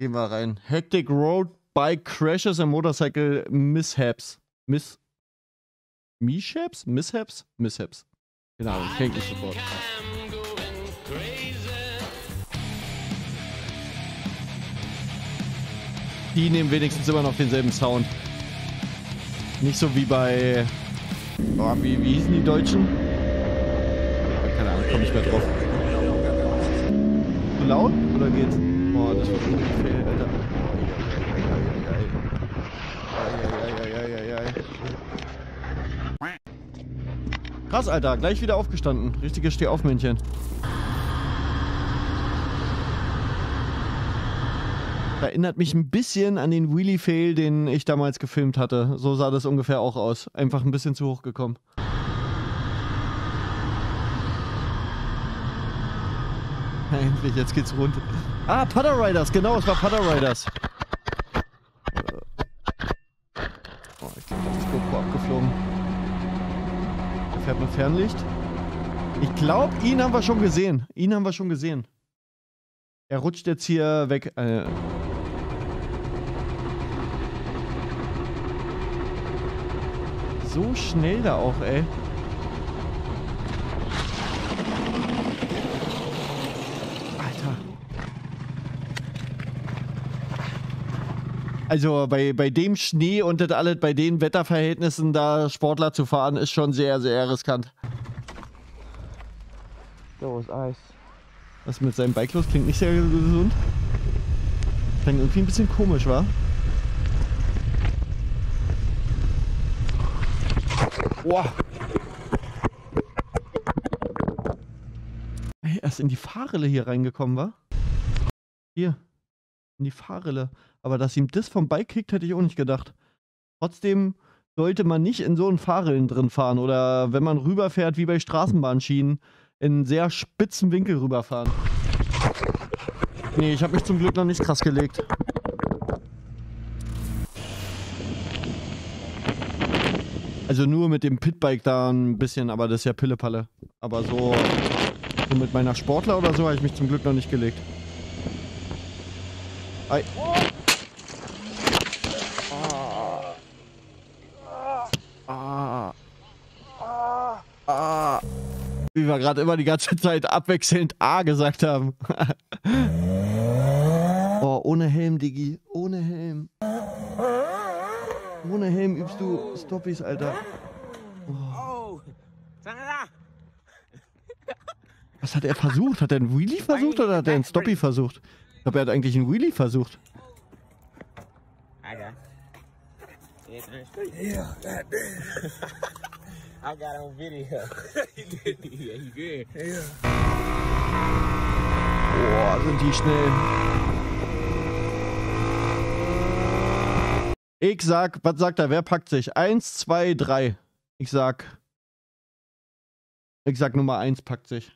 Gehen wir rein. Hectic Road Bike Crashes and Motorcycle Mishaps. Miss. Mishaps? Mishaps? Mishaps. Genau, ich kenn nicht sofort. Die nehmen wenigstens immer noch denselben Sound. Nicht so wie bei. Oh, wie, wie hießen die Deutschen? Keine Ahnung, komm nicht mehr drauf. Zu laut? Oder geht's? Boah, das wird ungefähr, Alter. Krass, Alter. Gleich wieder aufgestanden. Richtiges Stehaufmännchen. Erinnert mich ein bisschen an den Wheelie-Fail, den ich damals gefilmt hatte. So sah das ungefähr auch aus. Einfach ein bisschen zu hoch gekommen. Endlich, jetzt geht's rund. Ah, Putter Riders, genau, es war Putter Riders. Oh, ich glaube, das ist GoPro abgeflogen. Da fährt mit Fernlicht. Ich glaube, ihn haben wir schon gesehen. Ihn haben wir schon gesehen. Er rutscht jetzt hier weg. Äh, so schnell da auch, ey. Also bei, bei dem Schnee und das alles, bei den Wetterverhältnissen da Sportler zu fahren, ist schon sehr, sehr riskant. So ist Eis. Was mit seinem Bike los? Klingt nicht sehr gesund. Klingt irgendwie ein bisschen komisch, wa? Boah. Ey, er ist in die Fahrrille hier reingekommen, wa? Hier. In die Fahrrille. Aber dass ihm das vom Bike kickt, hätte ich auch nicht gedacht. Trotzdem sollte man nicht in so einen Fahrrillen drin fahren. Oder wenn man rüberfährt, wie bei Straßenbahnschienen, in sehr spitzen Winkel rüberfahren. Nee, ich habe mich zum Glück noch nicht krass gelegt. Also nur mit dem Pitbike da ein bisschen, aber das ist ja Pillepalle. Aber so, so mit meiner Sportler oder so habe ich mich zum Glück noch nicht gelegt. Ei. Ah. Wie wir gerade immer die ganze Zeit abwechselnd A gesagt haben. oh, ohne Helm, Diggi. Ohne Helm. Ohne Helm übst du Stoppies, Alter. Oh. Was hat er versucht? Hat er einen Wheelie versucht oder hat er einen Stoppie versucht? Ich glaube, er hat eigentlich einen Wheelie versucht. Yeah, goddamn. I got on video. he did. Yeah, he did. Yeah. Boah, sind die schnell. Ich sag, was sagt er? Wer packt sich? Eins, zwei, drei. Ich sag. Ich sag Nummer eins packt sich.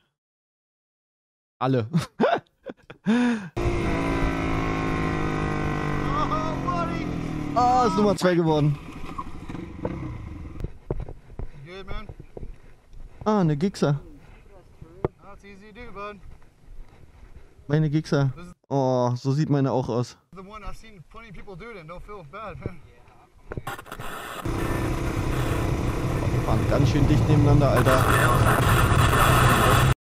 Alle. Ah, ist Nummer zwei geworden. Man. Ah, eine Gixer. Easy to do, bud. Meine Gixer. Oh, so sieht meine auch aus. The one I've seen plenty of people do it and don't feel bad, man. Wir fahren ganz schön dicht nebeneinander, Alter.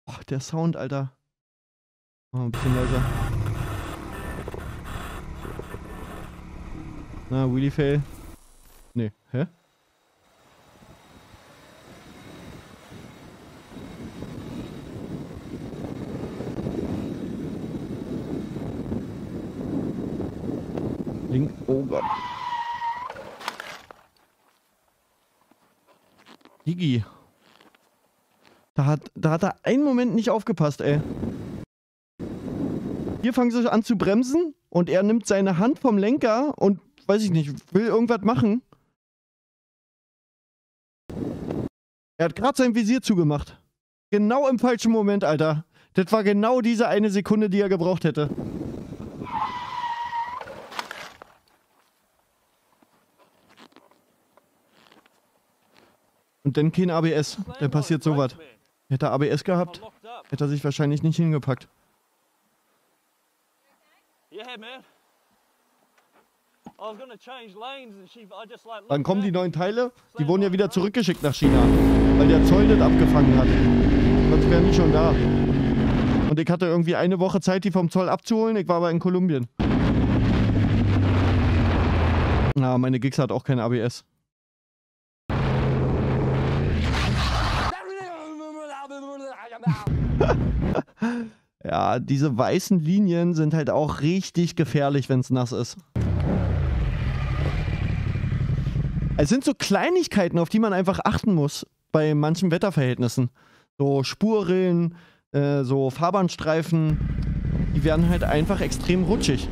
Oh, der Sound, Alter. Oh, ein bisschen leiser. Na, Wheelie Fail. Nee, hä? Link. Oh Gott. Digi. Da hat, da hat er einen Moment nicht aufgepasst, ey. Hier fangen sie an zu bremsen und er nimmt seine Hand vom Lenker und, weiß ich nicht, will irgendwas machen. Er hat gerade sein Visier zugemacht. Genau im falschen Moment, Alter. Das war genau diese eine Sekunde, die er gebraucht hätte. Und dann kein ABS. Dann passiert sowas. Hätte er ABS gehabt, hätte er sich wahrscheinlich nicht hingepackt. Dann kommen die neuen Teile, die wurden ja wieder zurückgeschickt nach China, weil der Zoll das abgefangen hat. Sonst wären die schon da. Und ich hatte irgendwie eine Woche Zeit, die vom Zoll abzuholen. Ich war aber in Kolumbien. Na, meine Gigs hat auch kein ABS. Ja, diese weißen Linien sind halt auch richtig gefährlich, wenn es nass ist. Es sind so Kleinigkeiten, auf die man einfach achten muss bei manchen Wetterverhältnissen. So Spurrillen, äh, so Fahrbahnstreifen, die werden halt einfach extrem rutschig.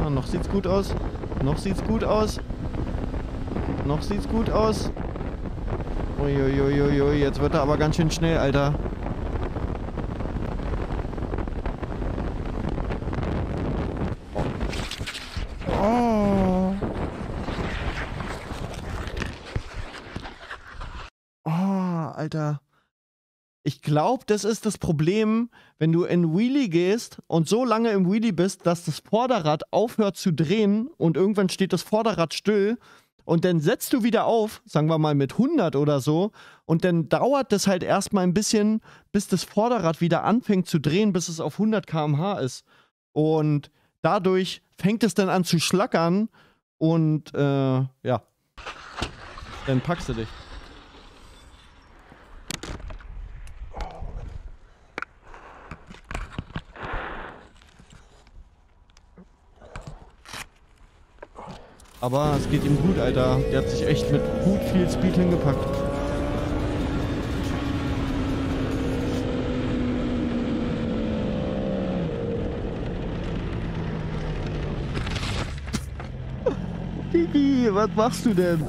Ah, noch sieht's gut aus. Noch sieht's gut aus. Noch sieht's gut aus. Uiuiuiui, jetzt wird er aber ganz schön schnell, Alter. Oh. Oh, Alter. Ich glaube, das ist das Problem, wenn du in Wheelie gehst und so lange im Wheelie bist, dass das Vorderrad aufhört zu drehen und irgendwann steht das Vorderrad still und dann setzt du wieder auf, sagen wir mal mit 100 oder so, und dann dauert das halt erstmal ein bisschen, bis das Vorderrad wieder anfängt zu drehen, bis es auf 100 km/h ist. Und dadurch fängt es dann an zu schlackern und äh, ja, dann packst du dich. Aber es geht ihm gut, Alter. Der hat sich echt mit gut viel Speed hingepackt. Digi, was machst du denn?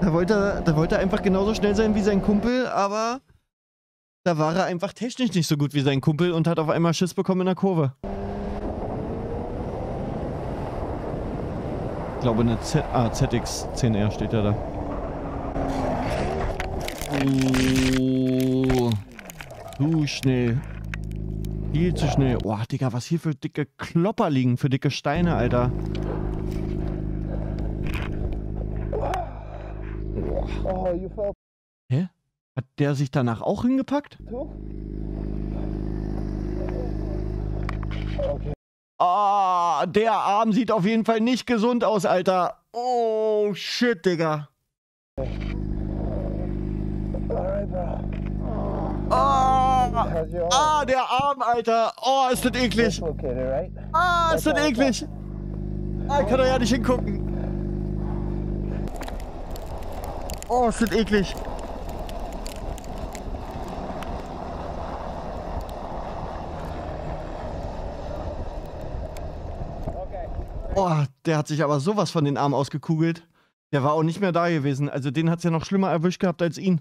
Da wollte, da wollte er einfach genauso schnell sein wie sein Kumpel, aber da war er einfach technisch nicht so gut wie sein Kumpel und hat auf einmal Schiss bekommen in der Kurve. Ich glaube eine Z ah, ZX10R steht ja da. Oh, zu schnell. Viel zu schnell. Boah, Digga, was hier für dicke Klopper liegen, für dicke Steine, Alter. Oh, Hä? Hat der sich danach auch hingepackt? Ah, der Arm sieht auf jeden Fall nicht gesund aus, Alter. Oh, shit, Digga. Ah, ah, der Arm, Alter. Oh, ist das eklig. Ah, ist das eklig. Ah, ich kann doch ja nicht hingucken. Oh, ist das eklig. Oh, der hat sich aber sowas von den Arm ausgekugelt. Der war auch nicht mehr da gewesen. Also den hat's ja noch schlimmer erwischt gehabt als ihn.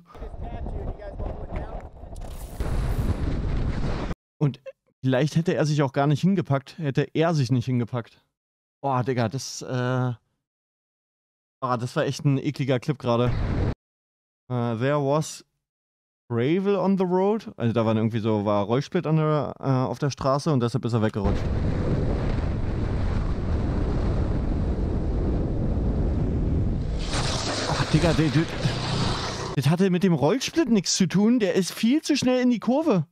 Und vielleicht hätte er sich auch gar nicht hingepackt. Hätte er sich nicht hingepackt. Boah, Digga, das, äh. Ah, das war echt ein ekliger Clip gerade. Uh, there was gravel on the road. Also da war irgendwie so, war Rollsplit an der, äh, auf der Straße und deshalb ist er weggerutscht. Digga, der, der, das hatte mit dem Rollsplit nichts zu tun. Der ist viel zu schnell in die Kurve.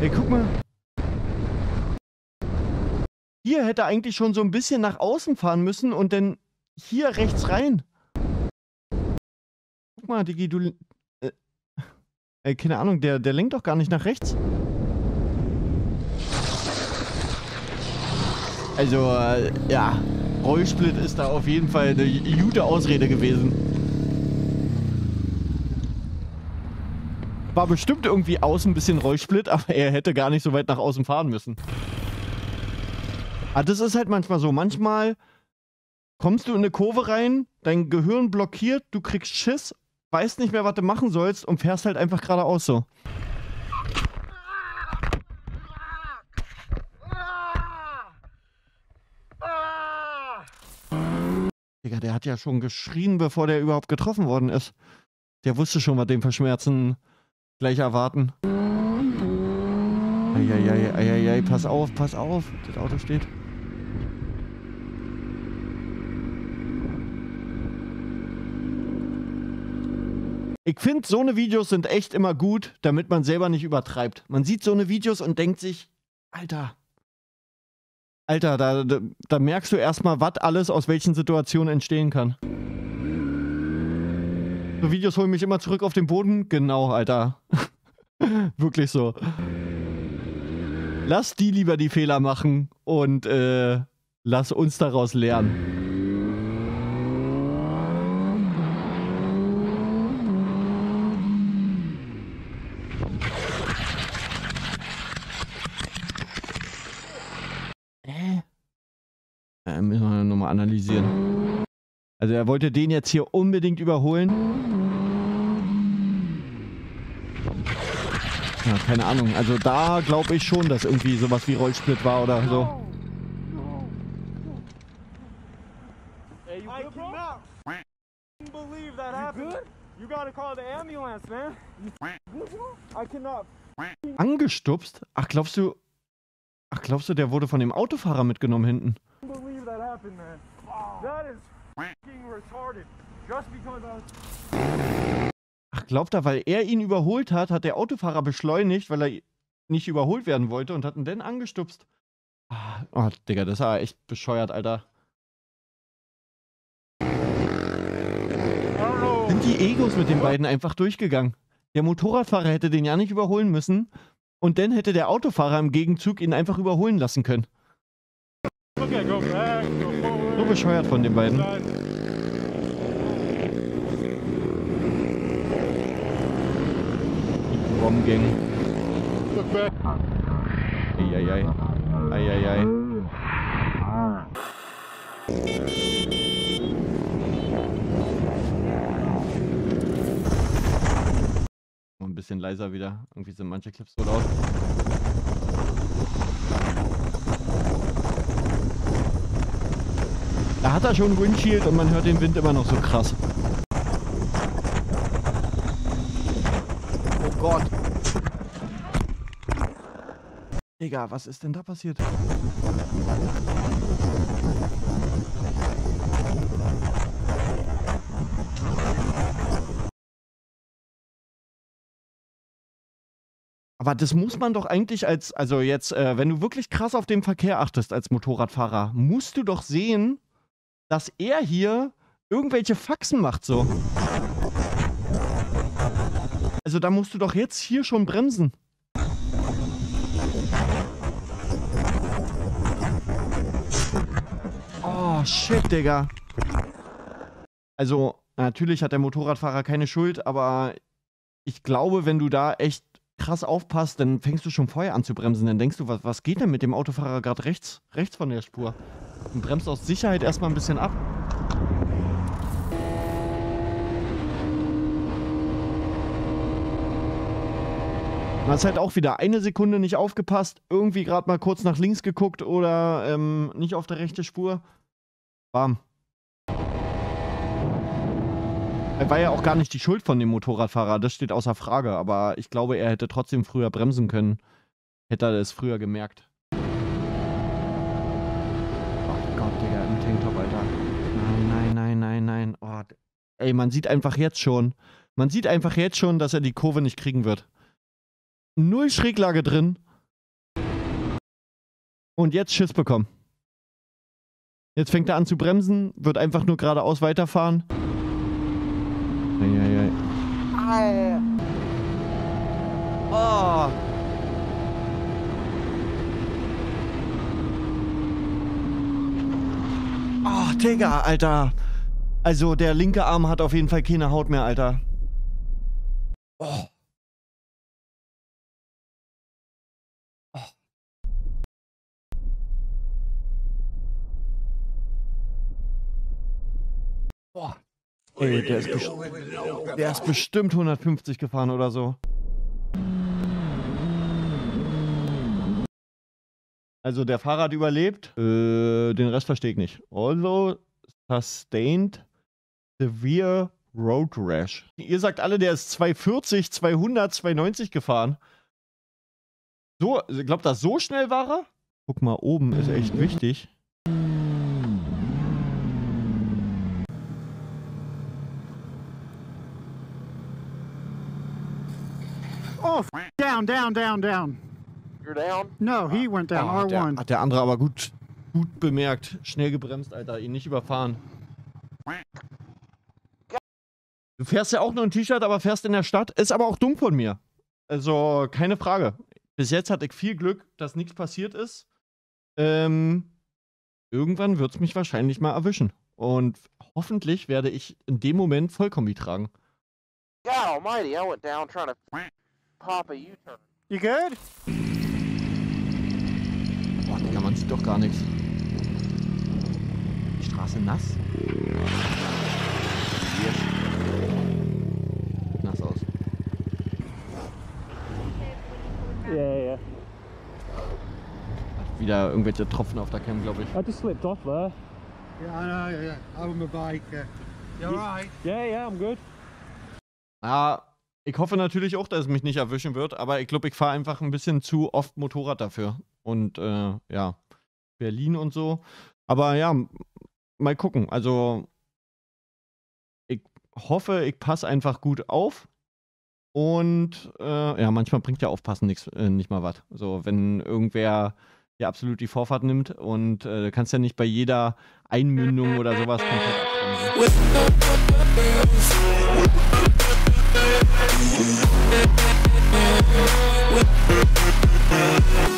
Ey, guck mal. Hier hätte er eigentlich schon so ein bisschen nach außen fahren müssen und dann hier rechts rein. Guck mal, Digi, du. Äh, ey, keine Ahnung, der, der lenkt doch gar nicht nach rechts. Also, äh, ja, Rollsplit ist da auf jeden Fall eine gute Ausrede gewesen. War bestimmt irgendwie außen ein bisschen Rollsplit, aber er hätte gar nicht so weit nach außen fahren müssen. Ah, das ist halt manchmal so. Manchmal kommst du in eine Kurve rein, dein Gehirn blockiert, du kriegst Schiss, weißt nicht mehr, was du machen sollst und fährst halt einfach geradeaus so. Digga, der hat ja schon geschrien, bevor der überhaupt getroffen worden ist. Der wusste schon, was dem Verschmerzen gleich erwarten. Eieiei, eieiei, pass auf, pass auf. Das Auto steht. Ich finde, so eine Videos sind echt immer gut, damit man selber nicht übertreibt. Man sieht so eine Videos und denkt sich, Alter, Alter, da, da, da merkst du erstmal, was alles aus welchen Situationen entstehen kann. So Videos holen mich immer zurück auf den Boden. Genau, Alter. Wirklich so. Lass die lieber die Fehler machen und äh, lass uns daraus lernen. Äh? Äh, müssen wir nochmal analysieren. Also er wollte den jetzt hier unbedingt überholen. Ja, keine Ahnung. Also da glaube ich schon, dass irgendwie sowas wie Rollsplit war oder so. Angestupst? Ach, glaubst du... Ach, glaubst du, der wurde von dem Autofahrer mitgenommen hinten? Happened, man. That is retarded. Just because I was Ach, glaubt er, weil er ihn überholt hat, hat der Autofahrer beschleunigt, weil er nicht überholt werden wollte und hat ihn dann angestupst. Ah, Oh, Digga, das war echt bescheuert, Alter. Sind die Egos mit den beiden einfach durchgegangen? Der Motorradfahrer hätte den ja nicht überholen müssen und dann hätte der Autofahrer im Gegenzug ihn einfach überholen lassen können. So bescheuert von den beiden. Back. Eieiei. Eieiei. Ein bisschen leiser wieder. Irgendwie sind manche Clips so laut. Da hat er schon Windshield und man hört den Wind immer noch so krass. Oh Gott. Digga, was ist denn da passiert? Aber das muss man doch eigentlich als, also jetzt, äh, wenn du wirklich krass auf den Verkehr achtest als Motorradfahrer, musst du doch sehen, dass er hier irgendwelche Faxen macht so. Also da musst du doch jetzt hier schon bremsen. Oh, shit, Digga. Also, natürlich hat der Motorradfahrer keine Schuld, aber ich glaube, wenn du da echt krass aufpasst, dann fängst du schon vorher an zu bremsen. Dann denkst du, was, was geht denn mit dem Autofahrer gerade rechts, rechts von der Spur? Und bremst aus Sicherheit erstmal ein bisschen ab. Du hast halt auch wieder eine Sekunde nicht aufgepasst, irgendwie gerade mal kurz nach links geguckt oder ähm, nicht auf der rechten Spur. Bam. Er war ja auch gar nicht die Schuld von dem Motorradfahrer, das steht außer Frage, aber ich glaube, er hätte trotzdem früher bremsen können. Hätte er es früher gemerkt. Oh Gott, Digga, im Tanktop, Alter. Nein, nein, nein, nein, nein. Oh, ey, man sieht einfach jetzt schon. Man sieht einfach jetzt schon, dass er die Kurve nicht kriegen wird. Null Schräglage drin. Und jetzt Schiss bekommen. Jetzt fängt er an zu bremsen, wird einfach nur geradeaus weiterfahren. Eieiei. Au! Oh! Oh, Digga, Alter. Also, der linke Arm hat auf jeden Fall keine Haut mehr, Alter. Oh. Oh. Boah. Ey, der ist, der ist bestimmt 150 gefahren oder so. Also der Fahrer hat überlebt. Äh, den Rest verstehe ich nicht. Also sustained severe Road Rash. Ihr sagt alle, der ist 240, 200, 290 gefahren. So, glaubt das so schnell war er? Guck mal, oben ist echt wichtig. Oh, down, down, down, down. You're down? No, he went down. Ah, der, R1. hat der andere aber gut, gut bemerkt. Schnell gebremst, Alter. Ihn nicht überfahren. Du fährst ja auch nur ein T-Shirt, aber fährst in der Stadt. Ist aber auch dumm von mir. Also, keine Frage. Bis jetzt hatte ich viel Glück, dass nichts passiert ist. Ähm, irgendwann wird es mich wahrscheinlich mal erwischen. Und hoffentlich werde ich in dem Moment Vollkombi tragen. God almighty, I went down trying to pop a U-turn. You good? Digga, man sieht doch gar nichts. Die Straße nass? Sieht nass aus. Yeah, yeah. Wieder irgendwelche Tropfen auf der Cam, glaube ich. I just slipped off there. Yeah, I know, yeah, yeah. I'm on my bike. Uh, you alright? Yeah, yeah, I'm good. Ja, ich hoffe natürlich auch, dass es mich nicht erwischen wird, aber ich glaube, ich fahre einfach ein bisschen zu oft Motorrad dafür und äh, ja, Berlin und so. Aber ja, mal gucken. Also ich hoffe, ich passe einfach gut auf. Und äh, ja, manchmal bringt ja Aufpassen nix, äh, nicht mal was. So, wenn irgendwer ja absolut die Vorfahrt nimmt und äh, kannst ja nicht bei jeder Einmündung oder sowas komplett abbremsen.